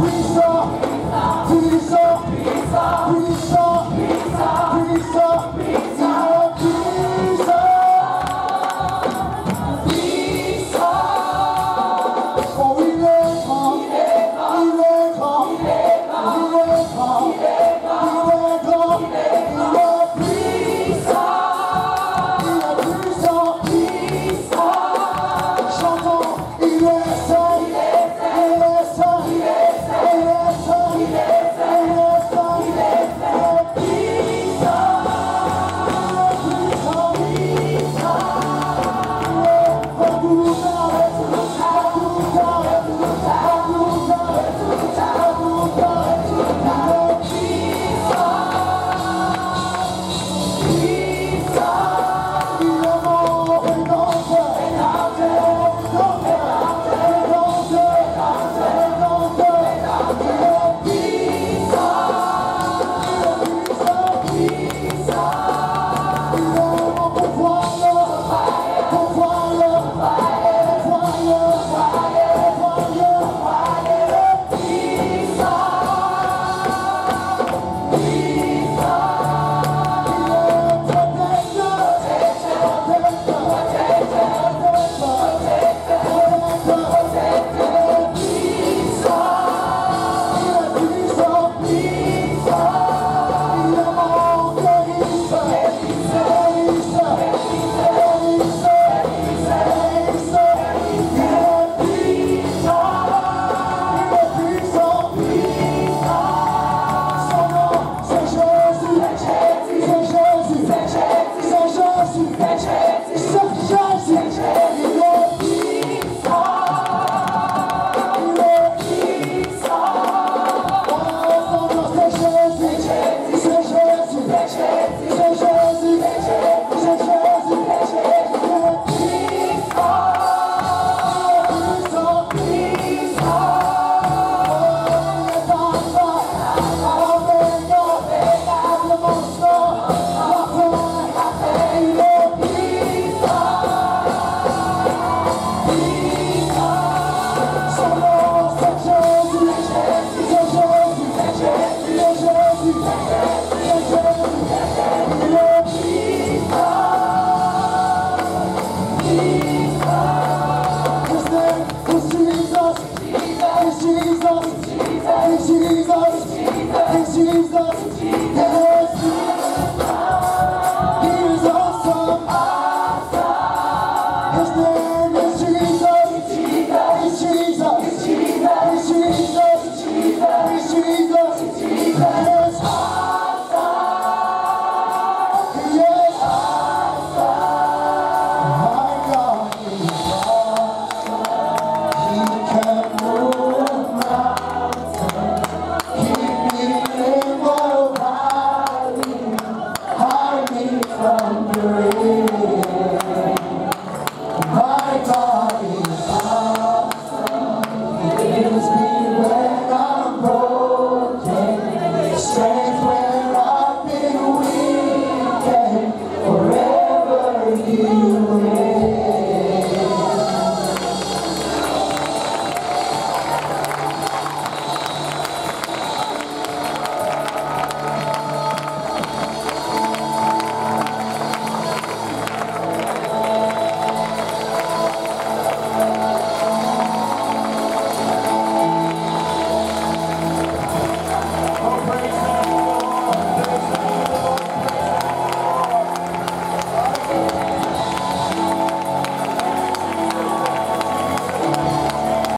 Jesus, Jesus,